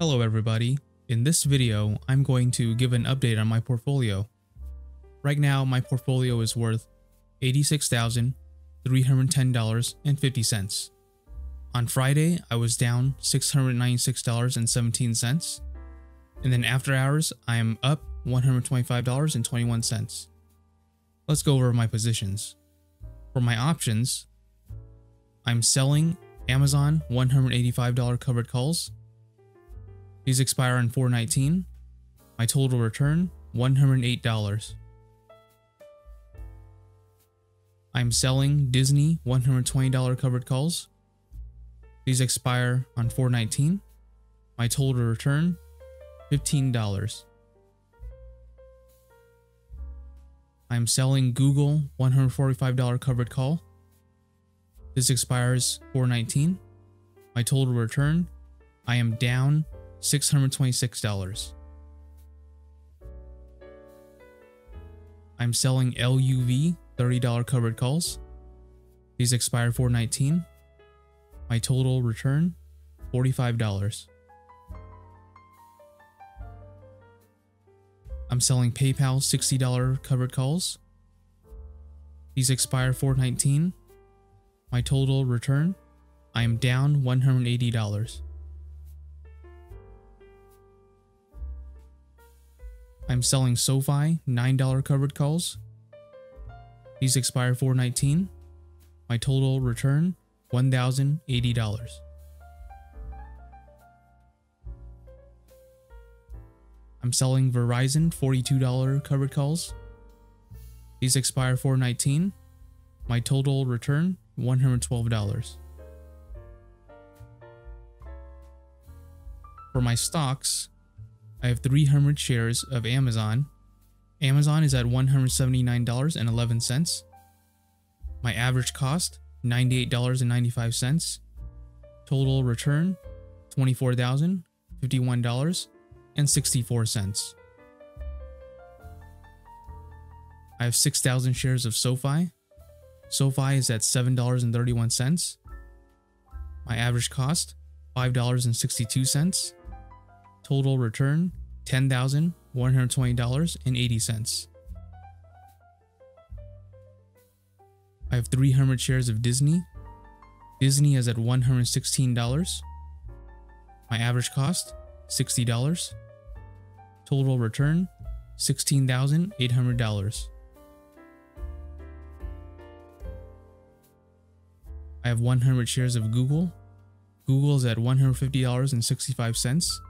Hello everybody. In this video, I'm going to give an update on my portfolio. Right now, my portfolio is worth $86,310.50. On Friday, I was down $696.17. And then after hours, I am up $125.21. Let's go over my positions. For my options, I'm selling Amazon $185 covered calls. These expire on 419. My total return $108. I'm selling Disney $120 covered calls. These expire on 419. My total return $15. I'm selling Google $145 covered call. This expires 419. My total return, I am down $626. I'm selling LUV $30 covered calls. These expire 419. My total return, $45. I'm selling PayPal $60 covered calls. These expire 419. My total return, I am down $180. I'm selling SoFi $9 covered calls. These expire 419. My total return $1,080. I'm selling Verizon $42 covered calls. These expire 419. My total return $112. For my stocks, I have 300 shares of Amazon. Amazon is at $179.11. My average cost, $98.95. Total return, $24,051.64. I have 6,000 shares of SoFi. SoFi is at $7.31. My average cost, $5.62. Total return, $10,120.80. I have 300 shares of Disney. Disney is at $116. My average cost, $60. Total return, $16,800. I have 100 shares of Google. Google is at $150.65.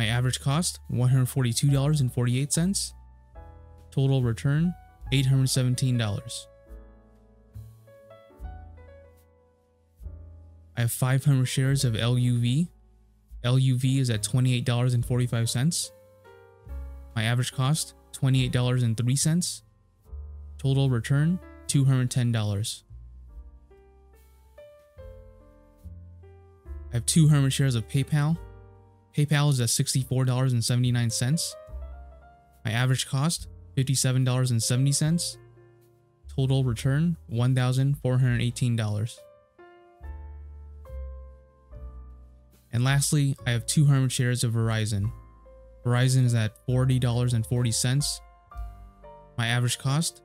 My average cost, $142.48. Total return, $817. I have 500 shares of LUV. LUV is at $28.45. My average cost, $28.03. Total return, $210. I have 200 shares of PayPal. PayPal is at $64.79. My average cost, $57.70. Total return, $1,418. And lastly, I have 200 shares of Verizon. Verizon is at $40.40. My average cost,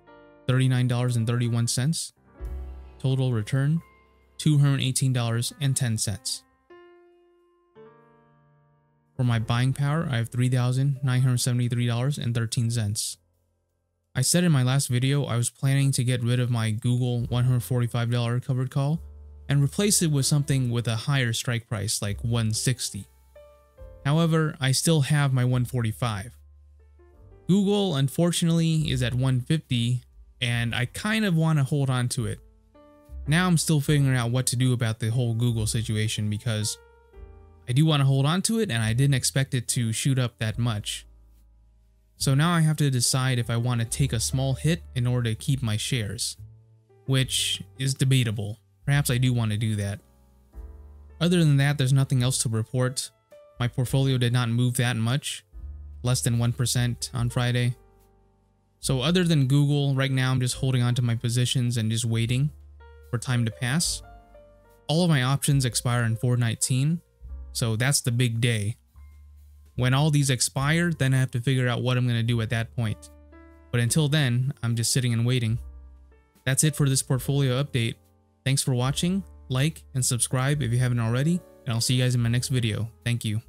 $39.31. Total return, $218.10. For my buying power, I have $3,973.13. I said in my last video I was planning to get rid of my Google $145 covered call and replace it with something with a higher strike price like 160. However, I still have my 145. Google unfortunately is at 150 and I kind of want to hold on to it. Now I'm still figuring out what to do about the whole Google situation because I do want to hold on to it and I didn't expect it to shoot up that much. So now I have to decide if I want to take a small hit in order to keep my shares, which is debatable. Perhaps I do want to do that. Other than that, there's nothing else to report. My portfolio did not move that much, less than 1% on Friday. So other than Google, right now I'm just holding on to my positions and just waiting for time to pass. All of my options expire in 419, So that's the big day. When all these expire, then I have to figure out what I'm going to do at that point. But until then, I'm just sitting and waiting. That's it for this portfolio update. Thanks for watching, like, and subscribe if you haven't already, and I'll see you guys in my next video. Thank you.